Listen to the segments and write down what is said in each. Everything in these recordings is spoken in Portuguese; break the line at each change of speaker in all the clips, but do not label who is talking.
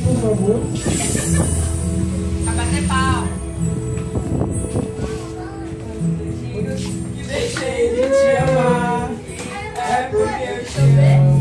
Por favor.
Vai bater pau.
Que deixei de te amar. É porque eu te amo.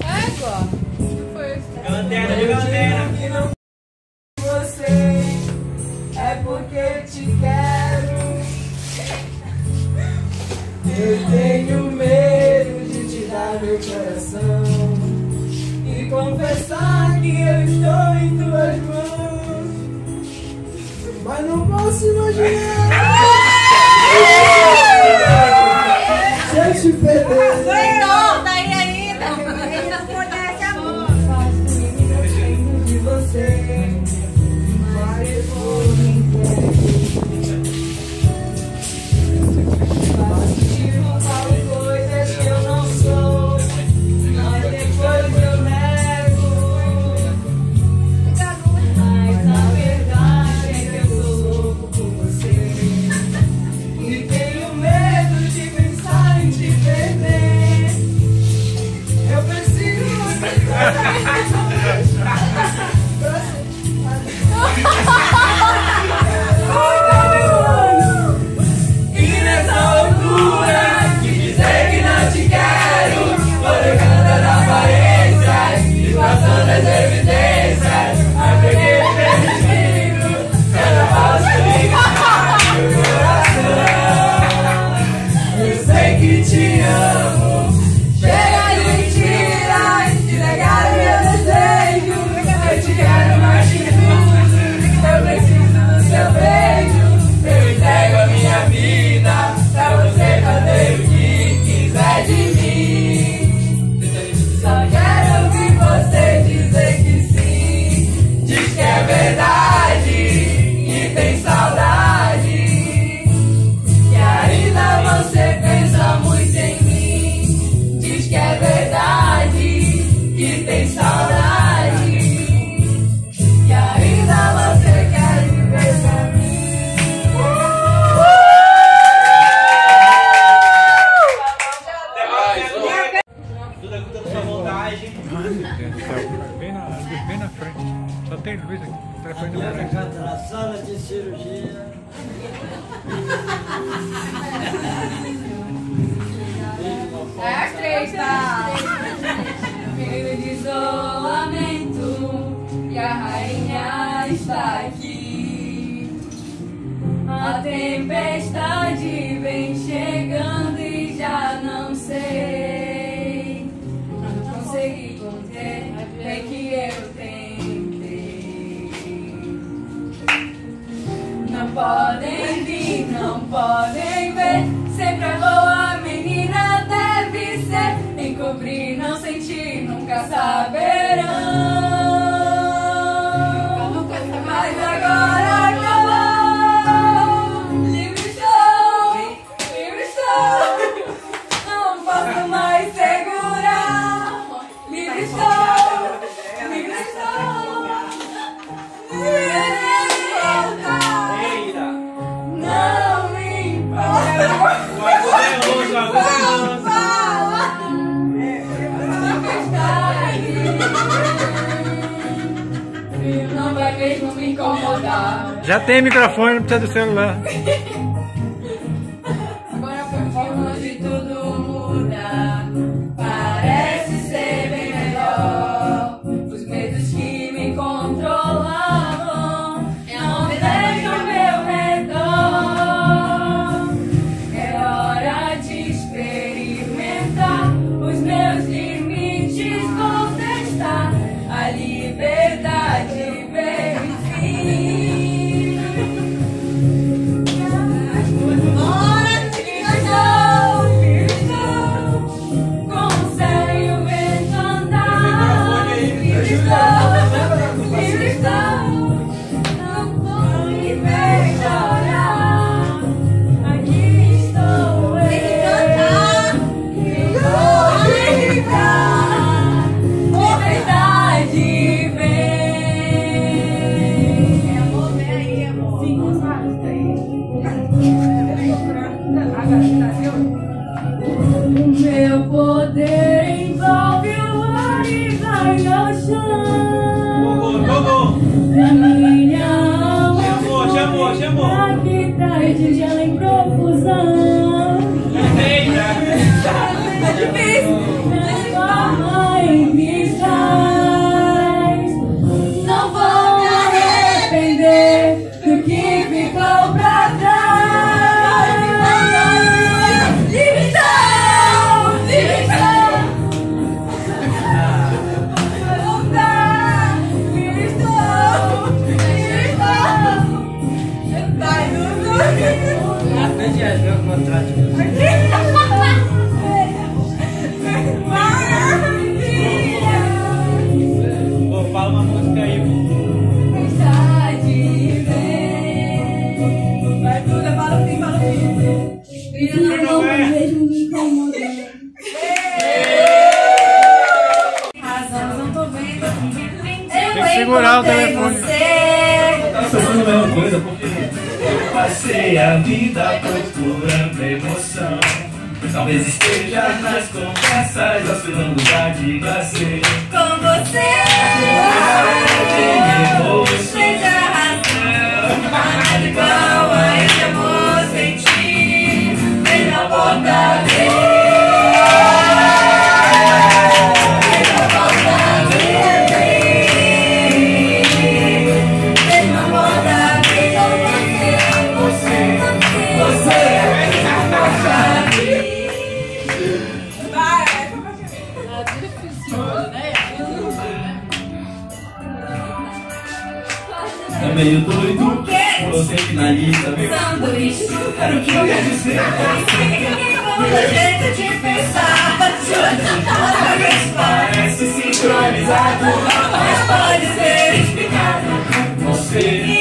Égua.
Galantera, de galantera.
Que não você. É porque eu te quero. Eu tenho medo de te dar meu coração confessar que eu estou em tuas mãos, mas não posso imaginar.
tempestade vem chegando e já não sei. Não consegui conter, é que eu tentei. Não podem vir, não podem ver. Sempre a boa menina deve ser. Encobrir, não sentir, nunca saber.
Já tem microfone, não precisa do celular.
Yeah. segurar o telefone.
Você. A mesma coisa, porque eu passei a vida procurando emoção. Talvez esteja nas conversas,
a sua lugar de nascer. Com você. Eu
me emoção. sempre na lista, viu?
Sanduíche,
era o que eu ia dizer.
jeito de pensar, às vezes
parece sincronizado,
mas pode ser explicado.
Você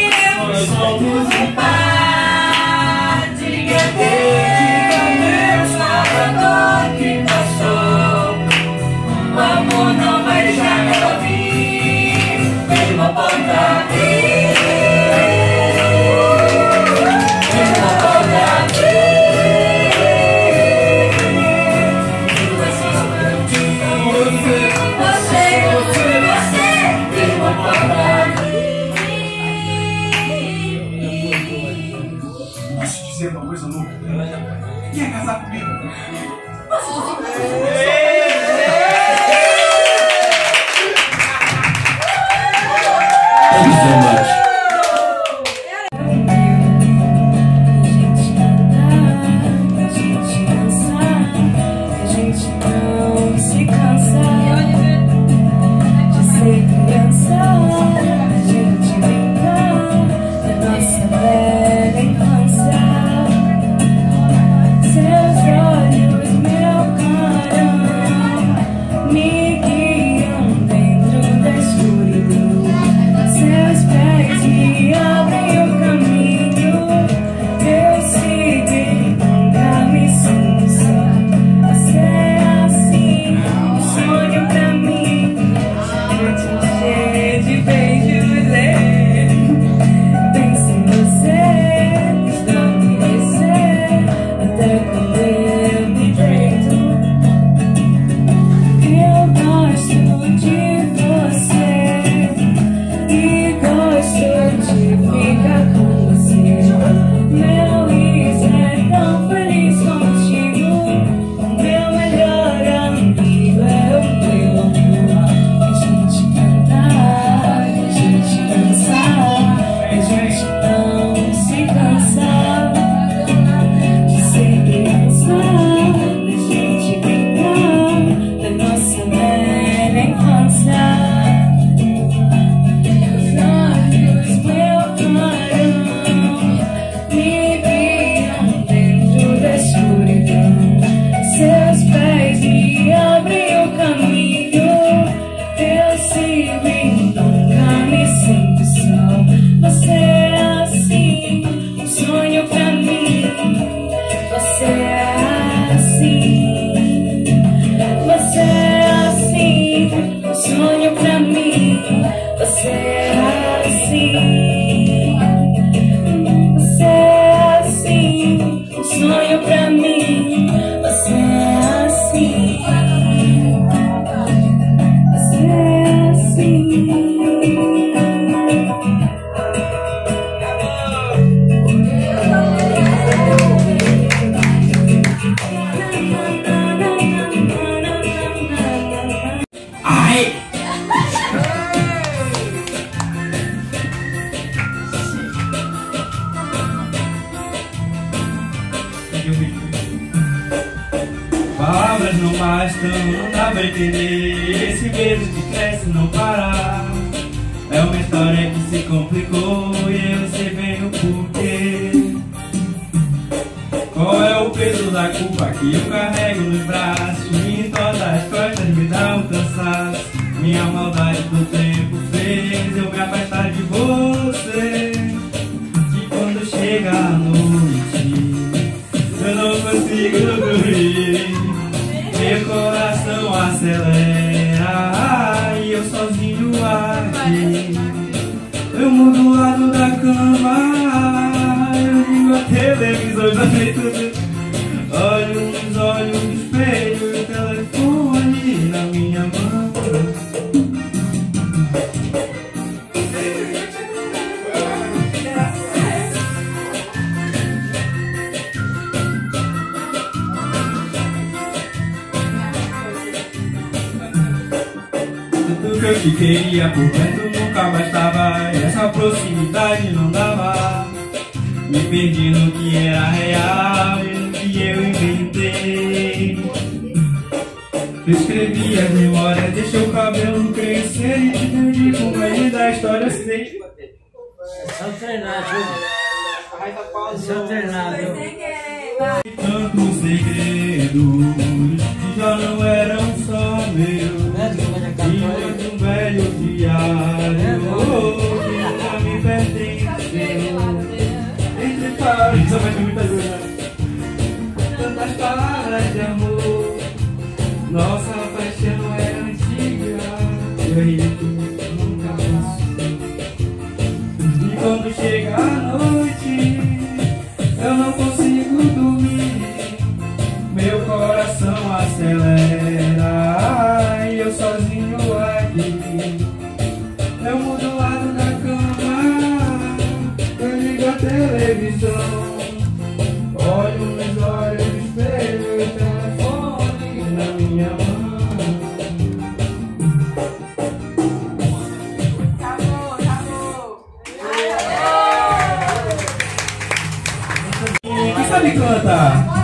Esse medo que cresce não parar. É uma história que se complicou e eu sei bem o porquê. Qual é o peso da culpa que eu carrego nos braços? Me entorta as costas, me dá um cansaço. Minha maldade do tempo fez eu me afastar de você. Que quando chega a noite, eu não consigo dormir. Meu coração acelera Eu mudo o lado da cama, eu ligo a televisão, já sei tudo. Tudo que eu te queria por perto nunca bastava E essa proximidade não dava. Me perdi no que era real e no que eu inventei. Eu escrevi as memórias, deixei o cabelo crescer E te perdi com medo da história. Sei
Só treinar, viu? Só treinar, viu?
Tantos segredos que já não eram E quando Basta.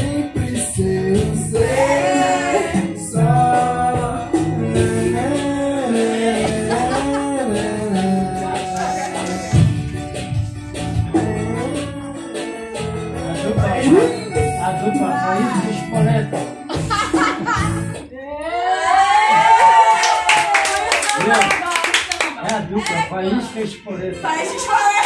E
Espoleta.
Faz escolher.